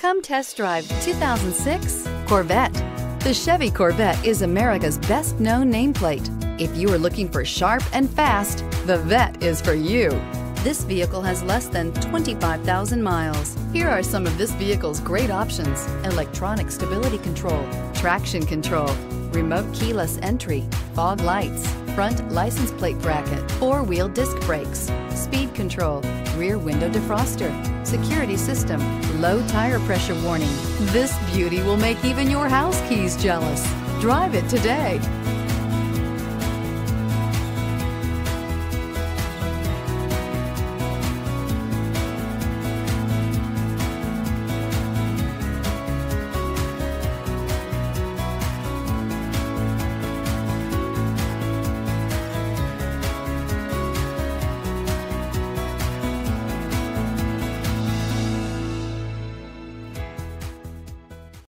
Come test drive 2006 Corvette. The Chevy Corvette is America's best known nameplate. If you are looking for sharp and fast, the Vette is for you. This vehicle has less than 25,000 miles. Here are some of this vehicle's great options. Electronic stability control, traction control, remote keyless entry, fog lights, front license plate bracket, four-wheel disc brakes, speed control, rear window defroster, security system, low tire pressure warning. This beauty will make even your house keys jealous. Drive it today.